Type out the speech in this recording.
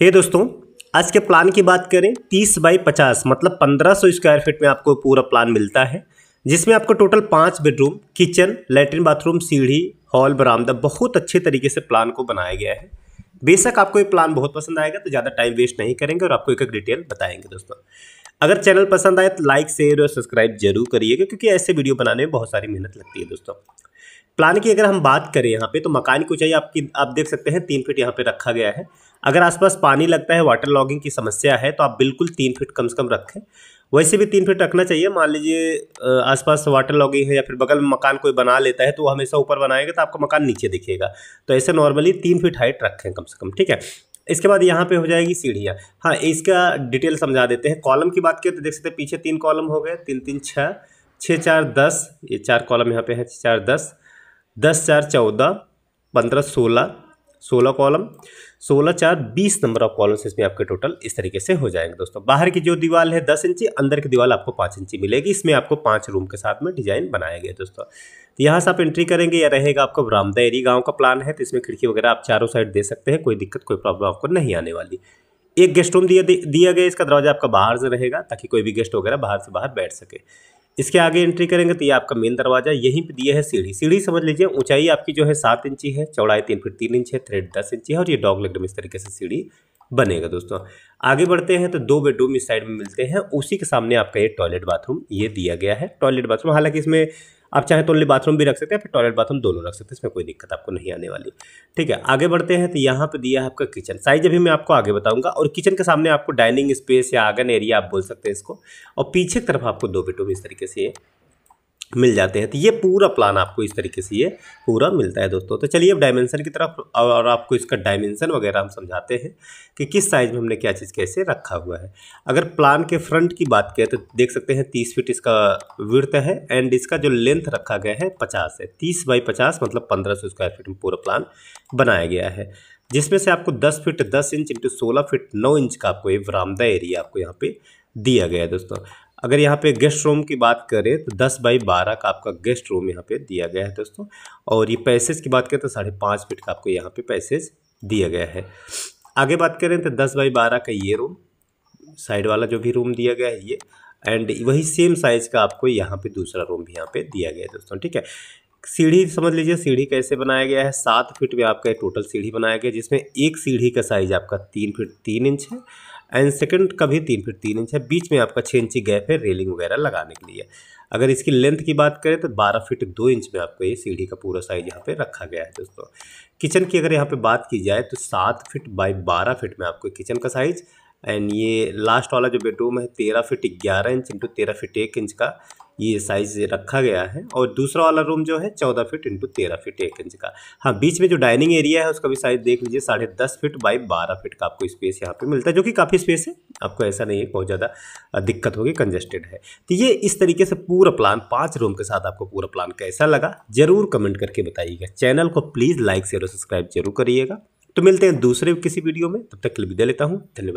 हे दोस्तों, आज के प्लान की बात करें 30 बाई 50 मतलब 1500 स्क्वायर फीट में आपको पूरा प्लान मिलता है, जिसमें आपको टोटल पाँच बेडरूम किचन लेटरिन बाथरूम सीढ़ी हॉल बरामदा बहुत अच्छे तरीके से प्लान को बनाया गया है। बेशक आपको ये प्लान बहुत पसंद आएगा तो ज़्यादा टाइम वेस्ट नहीं करेंगे और आपको एक एक डिटेल बताएँगे दोस्तों। अगर चैनल पसंद आए तो लाइक शेयर और सब्सक्राइब ज़रूर करिएगा, क्योंकि ऐसे वीडियो बनाने में बहुत सारी मेहनत लगती है दोस्तों। प्लान की अगर हम बात करें यहाँ पे तो मकान की ऊंचाई आपकी, आप देख सकते हैं तीन फीट यहाँ पे रखा गया है। अगर आसपास पानी लगता है वाटर लॉगिंग की समस्या है तो आप बिल्कुल तीन फीट कम से कम रखें। वैसे भी तीन फीट रखना चाहिए, मान लीजिए आसपास वाटर लॉगिंग है या फिर बगल में मकान कोई बना लेता है तो वो हमेशा ऊपर बनाएगा तो आपका मकान नीचे दिखेगा। तो ऐसे नॉर्मली तीन फीट हाइट रखें कम से कम, ठीक है? इसके बाद यहाँ पे हो जाएगी सीढ़ियाँ। हाँ इसका डिटेल समझा देते हैं। कॉलम की बात करें तो देख सकते हैं, पीछे तीन कॉलम हो गए, तीन तीन, छः छः, चार, दस, ये चार कॉलम यहाँ पे है, चार, दस। दस चार चौदह पंद्रह सोलह सोलह कॉलम, सोलह चार बीस नंबर ऑफ़ कॉलम्स इसमें आपके टोटल इस तरीके से हो जाएँगे दोस्तों। बाहर की जो दीवार है दस इंची, अंदर की दीवार आपको पाँच इंची मिलेगी। इसमें आपको पाँच रूम के साथ में डिज़ाइन बनाया गया दोस्तों। तो यहाँ से आप एंट्री करेंगे या रहेगा आपको बरामदा एरी गाँव का प्लान है तो इसमें खिड़की वगैरह आप चारों साइड दे सकते हैं, कोई दिक्कत, कोई प्रॉब्लम आपको नहीं आने वाली। एक गेस्ट रूम दिया दिया गया इसका दरवाज़ा आपका बाहर से रहेगा, ताकि कोई भी गेस्ट वगैरह बाहर से बाहर बैठ सके। इसके आगे एंट्री करेंगे तो ये आपका मेन दरवाज़ा यहीं पे दिया है सीढ़ी। सीढ़ी समझ लीजिए, ऊंचाई आपकी जो है सात इंची है, चौड़ाई तीन फीट तीन इंच है थ्रेड दस इंची है और ये डॉग लेग इस तरीके से सीढ़ी बनेगा दोस्तों। आगे बढ़ते हैं तो दो बेडरूम इस साइड में मिलते हैं। उसी के सामने आपका ये टॉयलेट बाथरूम ये दिया गया है। टॉयलेट बाथरूम हालाँकि इसमें आप चाहे तो ओनली बाथरूम भी रख सकते हैं, फिर टॉयलेट बाथरूम दोनों रख सकते हैं, इसमें कोई दिक्कत आपको नहीं आने वाली। ठीक है, आगे बढ़ते हैं तो यहाँ पर दिया है आपका किचन साइज़ अभी मैं आपको आगे बताऊँगा, और किचन के सामने आपको डाइनिंग स्पेस या आगन एरिया आप बोल सकते हैं इसको, और पीछे की तरफ़ आपको दो बेडरूम इस तरीके से मिल जाते हैं। तो ये पूरा प्लान आपको इस तरीके से ये पूरा मिलता है दोस्तों। तो चलिए अब डायमेंशन की तरफ़ और आपको इसका डायमेंशन वगैरह हम समझाते हैं कि किस साइज़ में हमने क्या चीज़ कैसे रखा हुआ है। अगर प्लान के फ्रंट की बात करें तो देख सकते हैं तीस फीट इसका विर्थ है एंड इसका जो लेंथ रखा गया है पचास है। तीस बाई पचास मतलब पंद्रह सौ स्क्वायर फीट में पूरा प्लान बनाया गया है। जिसमें से आपको दस फीट दस इंच इंटू सोलह फीट नौ इंच का आपको ये वरामदा एरिया आपको यहाँ पे दिया गया है दोस्तों। अगर यहाँ पे गेस्ट रूम की बात करें तो 10 बाई 12 का आपका गेस्ट रूम यहाँ पे दिया गया है दोस्तों। और ये पैसेज की बात करें तो साढ़े पाँच फीट का आपको यहाँ पे पैसेज दिया गया है। आगे बात करें तो 10 बाई 12 का ये रूम साइड वाला जो भी रूम दिया गया है ये एंड वही सेम साइज़ का आपको यहाँ पे दूसरा रूम भी यहाँ पे दिया गया है दोस्तों, ठीक है? सीढ़ी समझ लीजिए, सीढ़ी कैसे बनाया गया है? सात फीट में आपका टोटल सीढ़ी बनाया गया जिसमें एक सीढ़ी का साइज़ आपका तीन फीट तीन इंच है। एंड सेकंड का भी तीन फिट तीन इंच है। बीच में आपका छः इंची गैप है रेलिंग वगैरह लगाने के लिए। अगर इसकी लेंथ की बात करें तो बारह फीट दो इंच में आपको ये सीढ़ी का पूरा साइज़ यहाँ पे रखा गया है दोस्तों। किचन की अगर यहाँ पे बात की जाए तो सात फीट बाई बारह फीट में आपको किचन का साइज़ एंड ये लास्ट वाला जो बेडरूम है तेरह फीट ग्यारह इंच इंटू तेरह फिट एक इंच का। ये साइज़ रखा गया है और दूसरा वाला रूम जो है चौदह फीट इंटू तेरह फीट एक इंच का। हाँ बीच में जो डाइनिंग एरिया है उसका भी साइज़ देख लीजिए, साढ़े दस फीट बाई बारह फीट का आपको स्पेस यहाँ पे मिलता है, जो कि काफ़ी स्पेस है। आपको ऐसा नहीं है, बहुत ज़्यादा दिक्कत होगी कंजेस्टेड है। तो ये इस तरीके से पूरा प्लान पाँच रूम के साथ आपको पूरा प्लान कैसा लगा, ज़रूर कमेंट करके बताइएगा। चैनल को प्लीज़ लाइक शेयर और सब्सक्राइब ज़रूर करिएगा। तो मिलते हैं दूसरे किसी वीडियो में, तब तक के लिए विदा लेता हूँ, धन्यवाद।